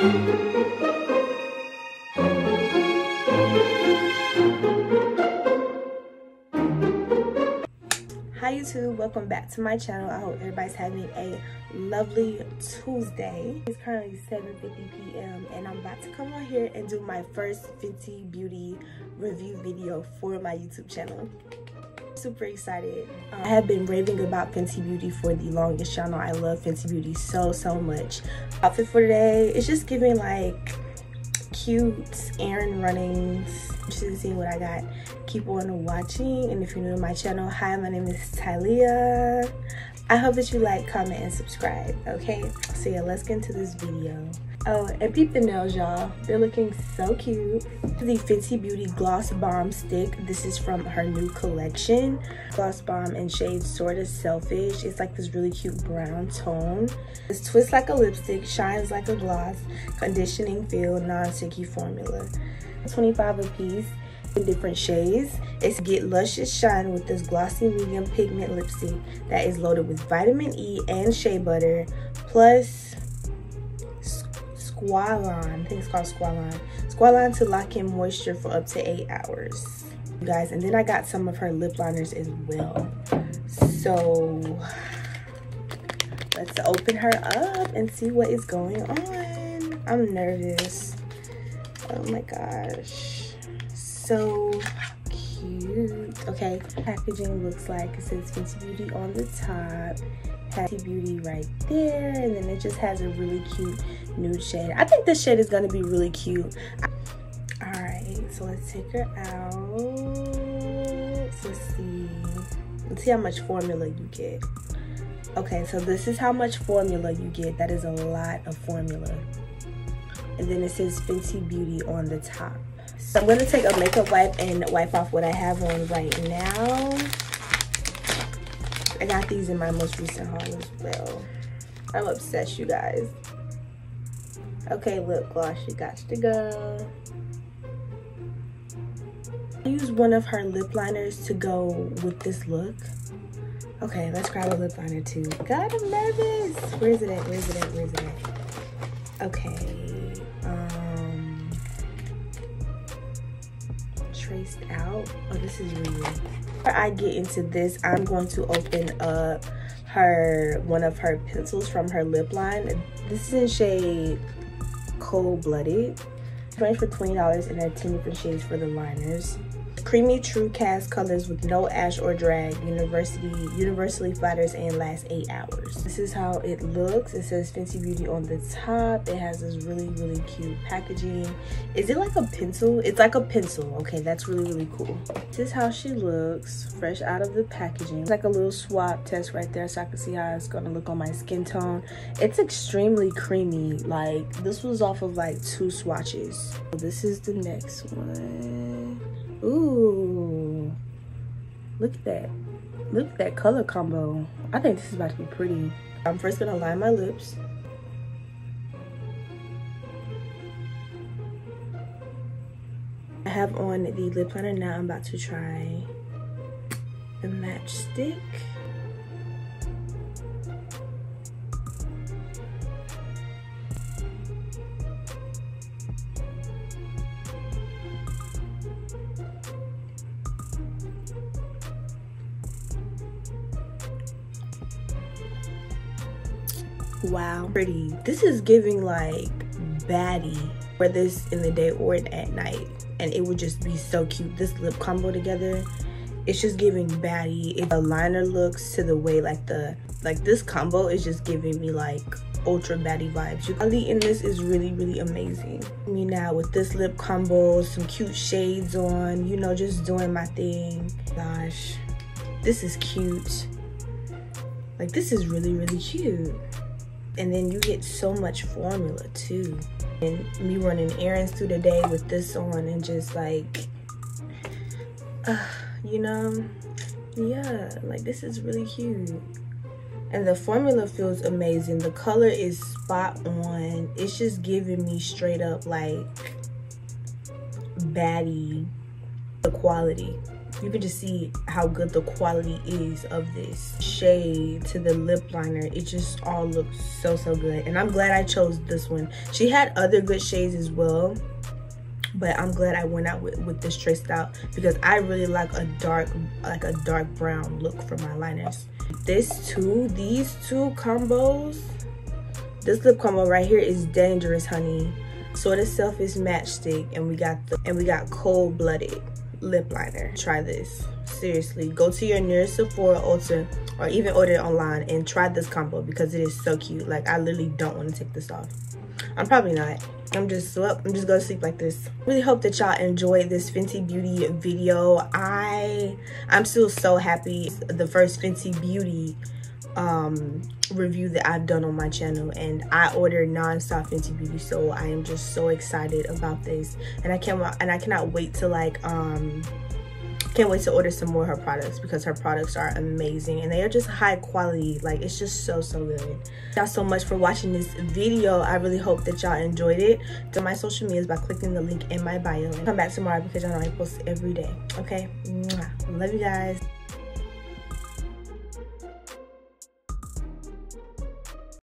hi youtube. Welcome back to my channel. I hope everybody's having a lovely tuesday. It's currently 7:50 p.m and i'm about to come on here and do my first fenty beauty review video for my youtube channel super excited. Um, i have been raving about fenty beauty for the longest. Channel i love fenty beauty so so much. Outfit for today it's just giving like cute errand runnings interested to see what i got. Keep on watching and if you're new to my channel hi my name is Tilia I hope that you like comment and subscribe okay? So yeah let's get into this video oh and peep the nails y'all. They're looking so cute. The Fenty Beauty Gloss Bomb stick. This is from her new collection. Gloss Bomb in shade Sorta Selfish. It's like this really cute brown tone. This twists like a lipstick shines like a gloss. Conditioning feel non-sticky formula. 25 a piece in different shades. It's Get Luscious Shine with this glossy medium pigment lipstick that is loaded with vitamin E and shea butter plus Squalane. I think it's called Squalane. Squalane to lock in moisture for up to eight hours. You guys, and then I got some of her lip liners as well. So let's open her up and see what is going on. I'm nervous. Oh my gosh so cute okay packaging looks like it says Fenty Beauty on the top Fenty Beauty right there and then it just has a really cute nude shade. I think this shade is going to be really cute. All right so let's take her out. Let's see. Let's see how much formula you get. Okay so this is how much formula you get. That is a lot of formula. And then it says Fenty Beauty on the top. So I'm going to take a makeup wipe and wipe off what I have on right now. I got these in my most recent haul as well. I'm obsessed, you guys. Okay, lip gloss, you got to go. I use one of her lip liners to go with this look. Okay, let's grab a lip liner too. God, I'm nervous. Where is it at? Where is it at? Where is it at? Okay. Um, traced out. Oh, this is real. Before I get into this, I'm going to open up her one of her pencils from her lip line. This is in shade Cold Blooded. Range for $20 and there are 10 different shades for the liners. Creamy True Cast colors with no ash or drag. University universally flatters and lasts eight hours. This is how it looks. It says Fenty Beauty on the top. It has this really, really cute packaging. Is it like a pencil? It's like a pencil. Okay, that's really, really cool. This is how she looks fresh out of the packaging. It's like a little swap test right there so I can see how it's gonna look on my skin tone. It's extremely creamy. Like this was off of like two swatches. This is the next one. Ooh, look at that. Look at that color combo. I think this is about to be pretty. I'm first gonna line my lips. I have on the lip liner now. I'm about to try the matchstick. Wow pretty. This is giving like baddie for this in the day or at night. And it would just be so cute. This lip combo together it's just giving baddie. If the liner looks to the way like the like this combo is just giving me like ultra baddie vibes. Quality in this is really really amazing. Me now with this lip combo some cute shades on you know just doing my thing. Gosh this is cute. Like this is really really cute and then you get so much formula too. And me running errands through the day with this on and just like uh, you know yeah like this is really cute. And the formula feels amazing. The color is spot on. It's just giving me straight up like baddie the quality you can just see how good the quality is of this shade to the lip liner. It just all looks so so good. And i'm glad i chose this one. She had other good shades as well but i'm glad i went out with, with this traced out because i really like a dark like a dark brown look for my liners. This two these two combos this lip combo right here is dangerous honey. Sorta Selfish matchstick and we got the and we got cold-blooded lip liner. Try this. Seriously go to your nearest sephora ulta or even order it online and try this combo because it is so cute. Like i literally don't want to take this off. I'm probably not. I'm just well i'm just gonna sleep like this. Really hope that y'all enjoyed this fenty beauty video. I i'm still so happy. The first fenty beauty um review that I've done on my channel and I ordered non-stop Fenty Beauty so I am just so excited about this. And I can't and I cannot wait to like um can't wait to order some more of her products because her products are amazing and they are just high quality. Like it's just so so good. Y'all so much for watching this video. I really hope that y'all enjoyed it. To my social medias by clicking the link in my bio. Come back tomorrow because y'all know i post every day. Okay? Mwah. love you guys